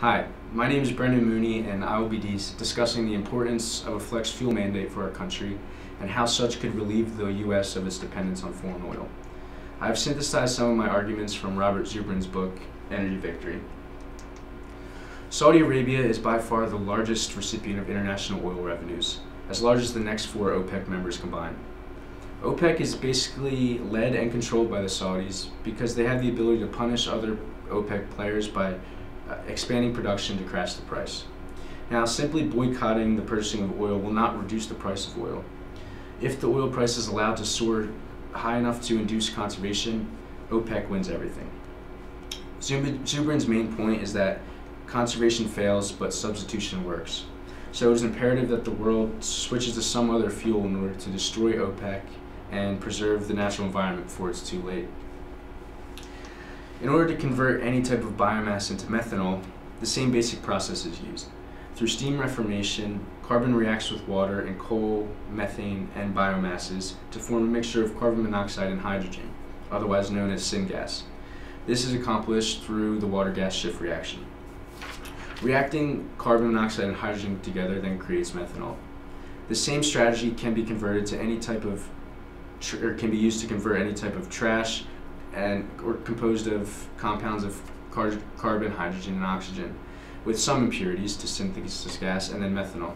Hi, my name is Brendan Mooney and I will be discussing the importance of a flex fuel mandate for our country and how such could relieve the U.S. of its dependence on foreign oil. I have synthesized some of my arguments from Robert Zubrin's book, Energy Victory. Saudi Arabia is by far the largest recipient of international oil revenues, as large as the next four OPEC members combined. OPEC is basically led and controlled by the Saudis because they have the ability to punish other OPEC players by Uh, expanding production to crash the price. Now, simply boycotting the purchasing of oil will not reduce the price of oil. If the oil price is allowed to soar high enough to induce conservation, OPEC wins everything. Zubrin's main point is that conservation fails, but substitution works. So it is imperative that the world switches to some other fuel in order to destroy OPEC and preserve the natural environment before it's too late. In order to convert any type of biomass into methanol, the same basic process is used. Through steam reformation, carbon reacts with water and coal, methane, and biomasses to form a mixture of carbon monoxide and hydrogen, otherwise known as syngas. This is accomplished through the water-gas shift reaction. Reacting carbon monoxide and hydrogen together then creates methanol. The same strategy can be converted to any type of, or can be used to convert any type of trash, and or composed of compounds of car carbon, hydrogen, and oxygen, with some impurities to synthesis gas and then methanol.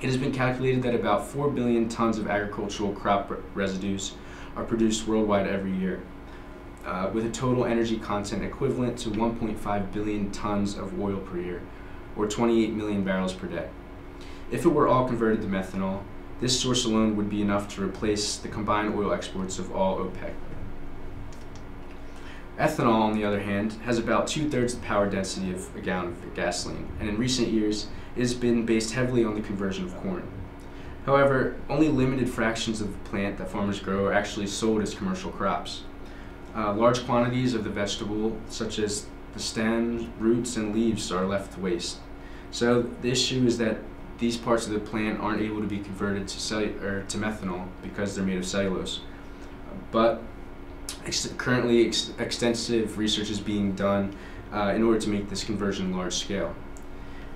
It has been calculated that about 4 billion tons of agricultural crop residues are produced worldwide every year, uh, with a total energy content equivalent to 1.5 billion tons of oil per year, or 28 million barrels per day. If it were all converted to methanol, this source alone would be enough to replace the combined oil exports of all OPEC. Ethanol, on the other hand, has about two-thirds the power density of a gallon of gasoline, and in recent years, it has been based heavily on the conversion of corn. However, only limited fractions of the plant that farmers grow are actually sold as commercial crops. Uh, large quantities of the vegetable, such as the stems, roots, and leaves, are left to waste. So the issue is that these parts of the plant aren't able to be converted to, cellu- or to methanol because they're made of cellulose. But Ex currently, ex extensive research is being done uh, in order to make this conversion large scale.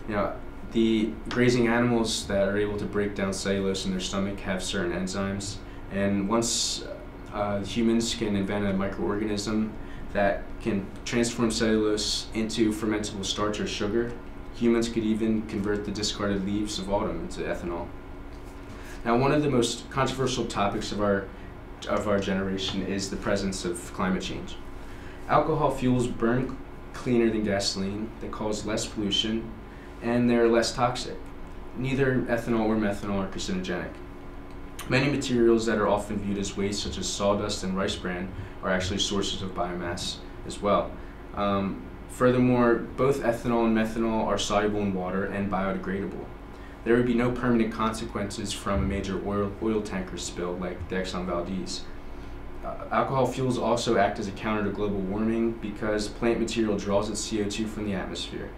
Now, the grazing animals that are able to break down cellulose in their stomach have certain enzymes, and once uh, humans can invent a microorganism that can transform cellulose into fermentable starch or sugar, humans could even convert the discarded leaves of autumn into ethanol. Now, one of the most controversial topics of our of our generation is the presence of climate change. Alcohol fuels burn cleaner than gasoline, they cause less pollution, and they're less toxic. Neither ethanol or methanol are carcinogenic. Many materials that are often viewed as waste, such as sawdust and rice bran, are actually sources of biomass as well. Um, furthermore, both ethanol and methanol are soluble in water and biodegradable there would be no permanent consequences from a major oil, oil tanker spill like the Exxon Valdez. Uh, alcohol fuels also act as a counter to global warming because plant material draws its CO2 from the atmosphere.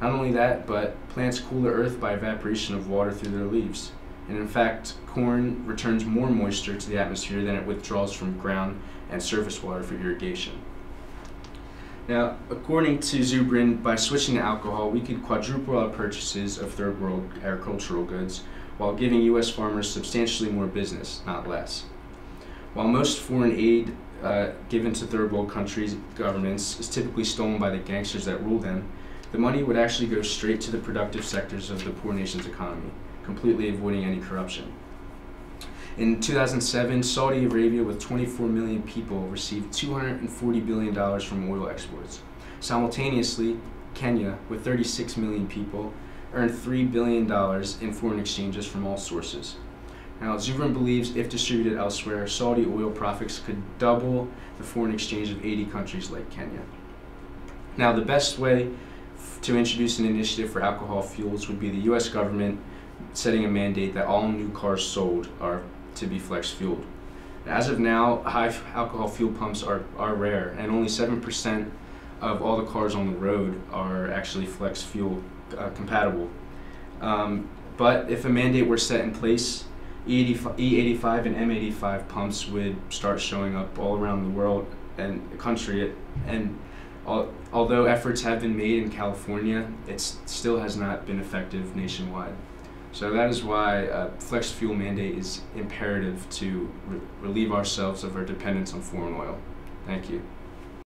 Not only that, but plants cool the earth by evaporation of water through their leaves. And in fact, corn returns more moisture to the atmosphere than it withdraws from ground and surface water for irrigation. Now, according to Zubrin, by switching to alcohol, we could quadruple our purchases of third world agricultural goods while giving U.S. farmers substantially more business, not less. While most foreign aid uh, given to third world countries' governments is typically stolen by the gangsters that rule them, the money would actually go straight to the productive sectors of the poor nation's economy, completely avoiding any corruption. In 2007, Saudi Arabia, with 24 million people, received $240 billion from oil exports. Simultaneously, Kenya, with 36 million people, earned $3 billion in foreign exchanges from all sources. Now, Zubrin believes if distributed elsewhere, Saudi oil profits could double the foreign exchange of 80 countries like Kenya. Now, the best way to introduce an initiative for alcohol fuels would be the U.S. government setting a mandate that all new cars sold are to be flex fueled. As of now, high alcohol fuel pumps are, are rare, and only 7% of all the cars on the road are actually flex fuel uh, compatible. Um, but if a mandate were set in place, E85 and M85 pumps would start showing up all around the world and the country, and Al- although efforts have been made in California, it still has not been effective nationwide. So that is why a flex fuel mandate is imperative to re- relieve ourselves of our dependence on foreign oil. Thank you.